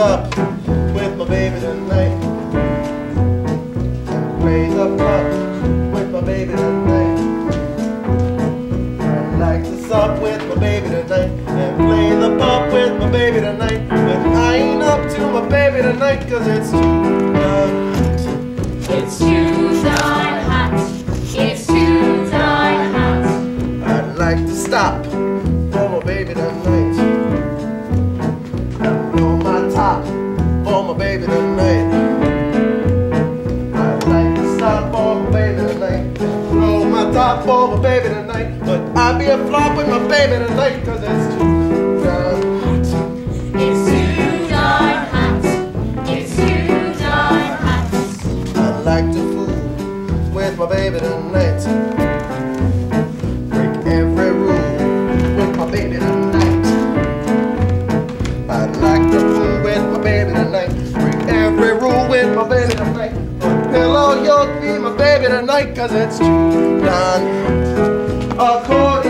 up with my baby tonight. Raise up up with my baby tonight. I'd like to sup with my baby tonight and play the pop with my baby tonight. But I ain't up to my baby tonight cause it's too hot. It's too darn hot. It's too darn hot. I'd like to stop for my baby tonight stop for my baby tonight. I'd like to stop for my baby tonight. Throw my top for my baby tonight. But I'd be a flop with my baby tonight, cause it's too tonight, cause it's done. According